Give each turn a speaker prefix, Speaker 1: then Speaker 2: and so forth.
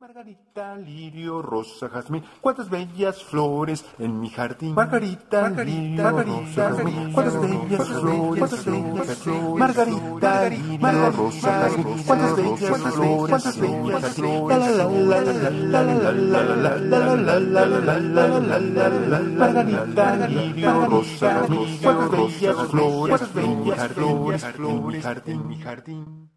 Speaker 1: Margarita, lirio, rosa, jazmín, cuántas bellas flores en mi jardín. Margarita, lirio, rosa, jazmín, cuántas bellas flores, cuántas bellas flores. Margarita, rosa, cuántas bellas flores, cuántas bellas flores. La la la la la la la la la la la la la la la la Margarita, lirio, rosa, jazmín, cuántas bellas flores, cuántas bellas flores en mi jardín, mi jardín.